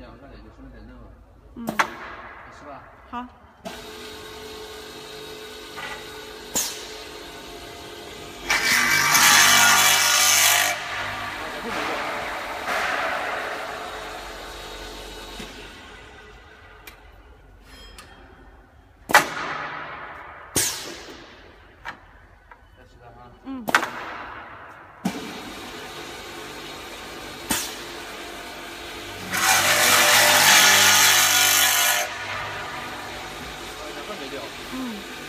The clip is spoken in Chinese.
晾下来就说明在冷了，嗯，是吧？好。嗯。嗯。